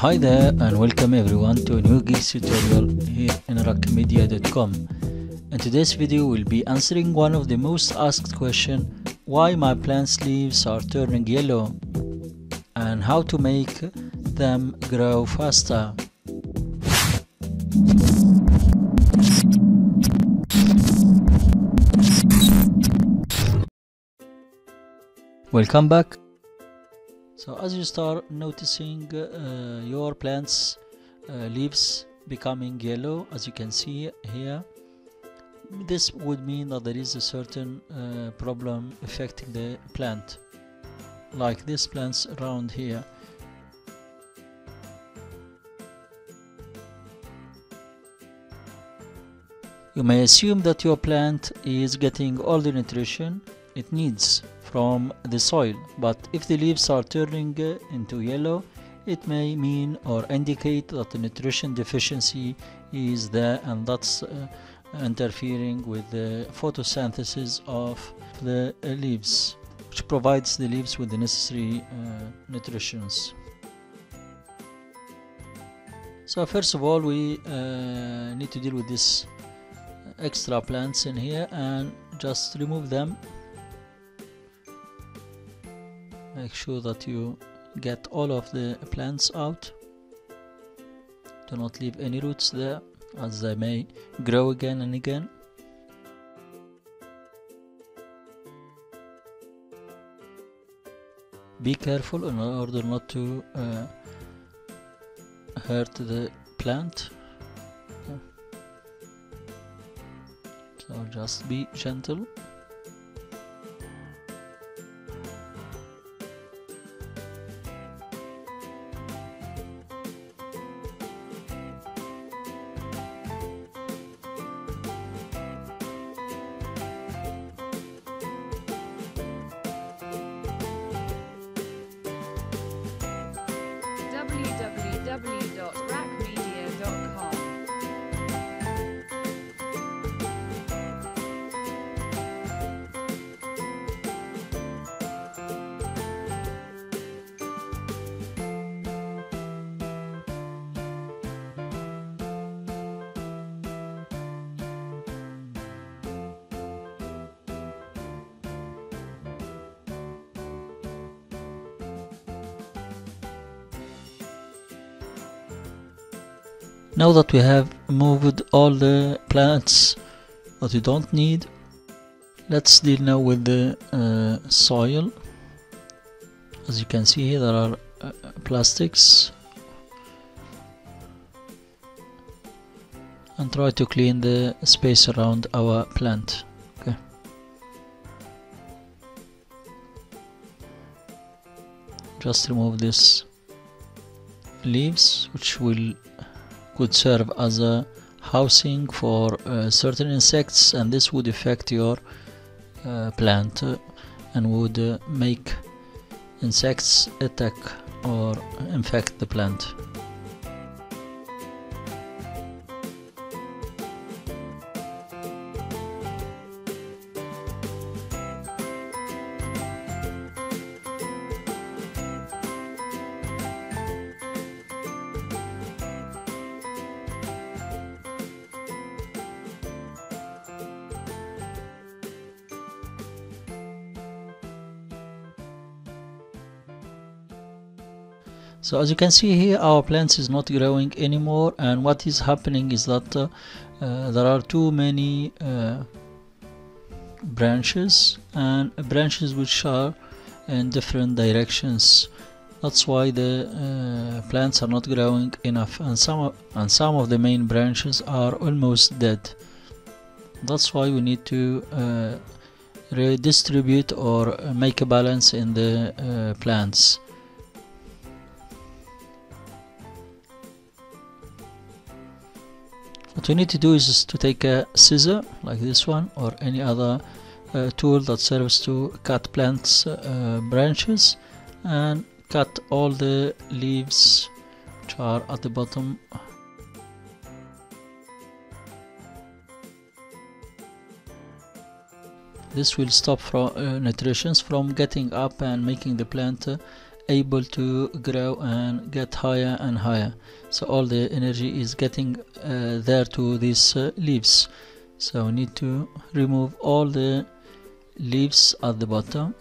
Hi there and welcome everyone to a new Geeks tutorial here in raqmedia.com. In today's video we'll be answering one of the most asked question why my plant's leaves are turning yellow and how to make them grow faster. Welcome back. So as you start noticing uh, your plants uh, leaves becoming yellow as you can see here this would mean that there is a certain uh, problem affecting the plant like these plants around here. You may assume that your plant is getting all the nutrition it needs from the soil but if the leaves are turning uh, into yellow it may mean or indicate that the nutrition deficiency is there and that's uh, interfering with the photosynthesis of the uh, leaves which provides the leaves with the necessary uh, nutritions. So first of all we uh, need to deal with this extra plants in here and just remove them make sure that you get all of the plants out. Do not leave any roots there as they may grow again and again. Be careful in order not to uh, hurt the plant. So just be gentle now that we have moved all the plants that we don't need let's deal now with the uh, soil. As you can see here there are uh, plastics. And try to clean the space around our plant okay? Just remove these leaves which will could serve as a housing for uh, certain insects and this would affect your uh, plant uh, and would uh, make insects attack or infect the plant so as you can see here our plants is not growing anymore and what is happening is that uh, uh, there are too many uh, branches and branches which are in different directions. That's why the uh, plants are not growing enough and some of, and some of the main branches are almost dead. That's why we need to uh, redistribute or make a balance in the uh, plants what we need to do is to take a scissor like this one or any other uh, tool that serves to cut plants uh, branches and cut all the leaves which are at the bottom. This will stop from uh, from getting up and making the plant uh, able to grow and get higher and higher. So all the energy is getting uh, there to these uh, leaves. So we need to remove all the leaves at the bottom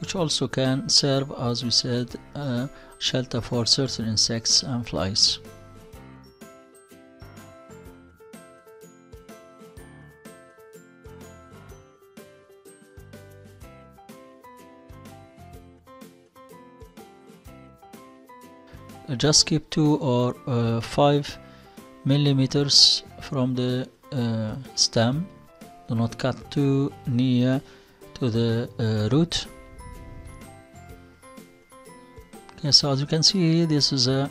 which also can serve as we said uh, shelter for certain insects and flies just keep two or uh, five millimeters from the uh, stem. Do not cut too near to the uh, root. Okay so as you can see this is a,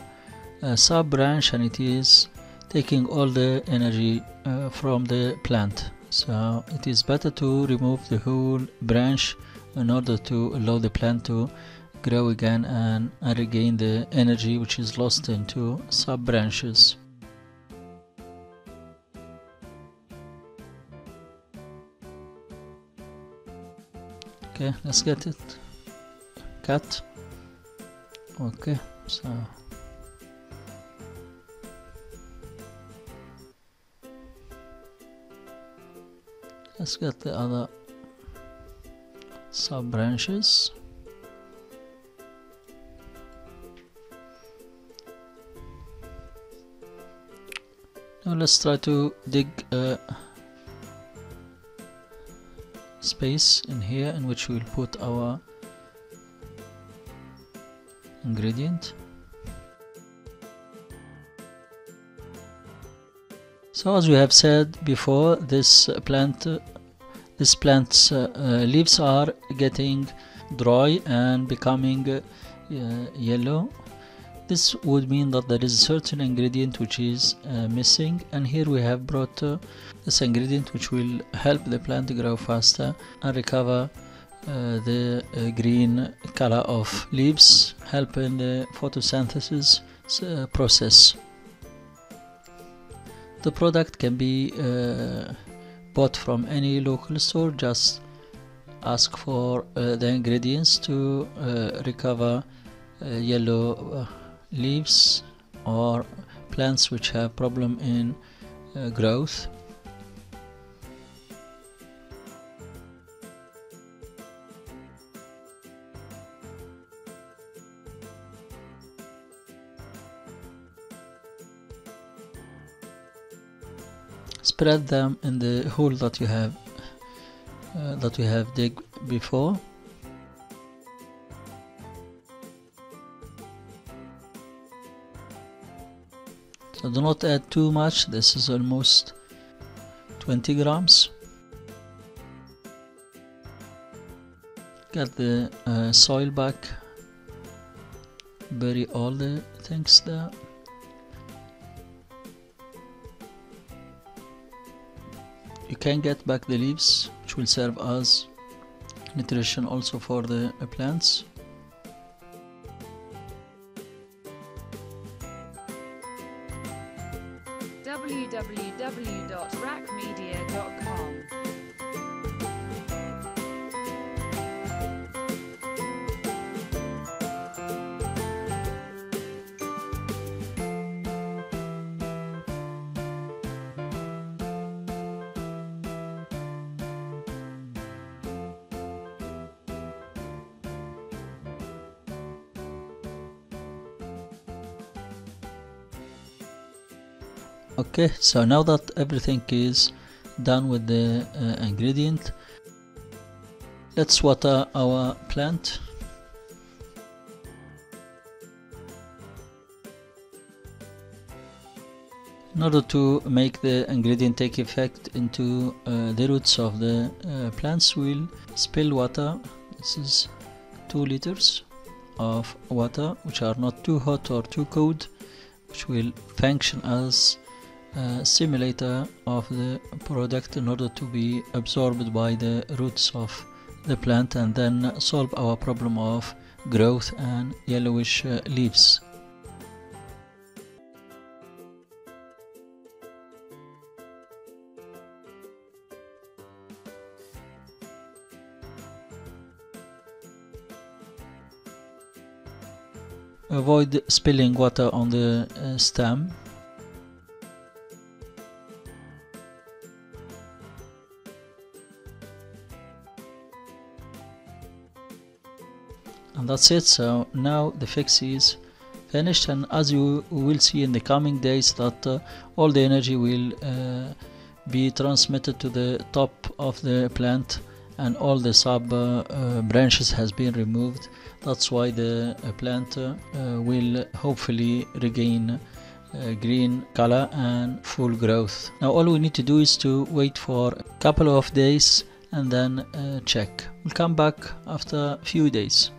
a sub branch and it is taking all the energy uh, from the plant. So it is better to remove the whole branch in order to allow the plant to grow again and, regain the energy which is lost into sub branches. Okay, let's get it cut. Okay, so let's get the other sub branches. Let's try to dig a space in here in which we'll put our ingredient. So as we have said before this plant this plant's uh, uh, leaves are getting dry and becoming uh, yellow this would mean that there is a certain ingredient which is uh, missing and here we have brought uh, this ingredient which will help the plant grow faster and recover uh, the uh, green color of leaves helping the photosynthesis uh, process. The product can be uh, bought from any local store just ask for the ingredients to recover yellow leaves or plants which have problem in uh, growth. Spread them in the hole that you have uh, that we have dig before do not add too much. This is almost 20 grams. Get the uh, soil back. Bury all the things there. You can get back the leaves which will serve as nutrition also for the uh, plants www.raqmedia.com. okay so now that everything is done with the uh, ingredient let's water our plant. In order to make the ingredient take effect into uh, the roots of the uh, plants we'll spill water. This is 2 liters of water which are not too hot or too cold which will function as a simulator of the product in order to be absorbed by the roots of the plant and then solve our problem of growth and yellowish uh, leaves. avoid spilling water on the uh, stem and that's it. So now the fix is finished and as you will see in the coming days that uh, all the energy will uh, be transmitted to the top of the plant and all the sub uh, uh branches has been removed. That's why the uh, plant uh, will hopefully regain green color and full growth. Now all we need to do is to wait for a couple of days and then check. We'll come back after a few days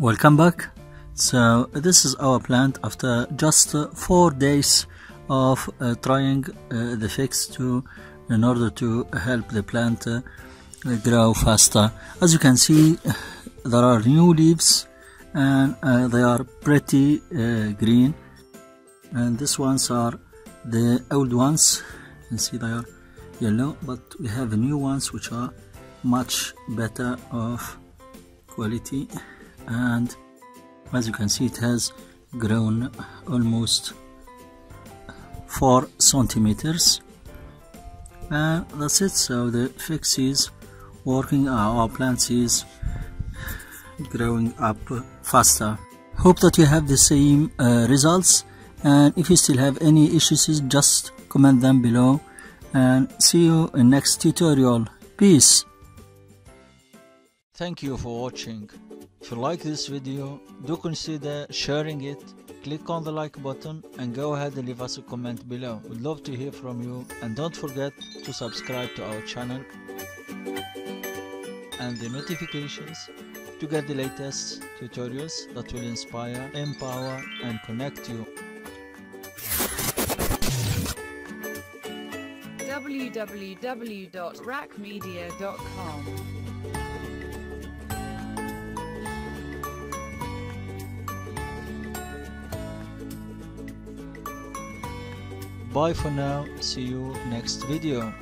welcome back. So this is our plant after just four days of uh, trying uh, the fix to in order to help the plant uh, grow faster. As you can see there are new leaves and uh, they are pretty uh, green. And these ones are the old ones. You can see they are yellow but we have new ones which are much better of quality and as you can see it has grown almost 4 centimeters. And that's it. So the fix is working. Our plants is growing up faster. Hope that you have the same uh, results. And if you still have any issues just comment them below. And see you in next tutorial. Peace. Thank you for watching if you like this video, do consider sharing it, click on the like button and go ahead and leave us a comment below. We'd love to hear from you and don't forget to subscribe to our channel and the notifications to get the latest tutorials that will inspire, empower and connect you. www.raqmedia.com Bye for now. See you next video.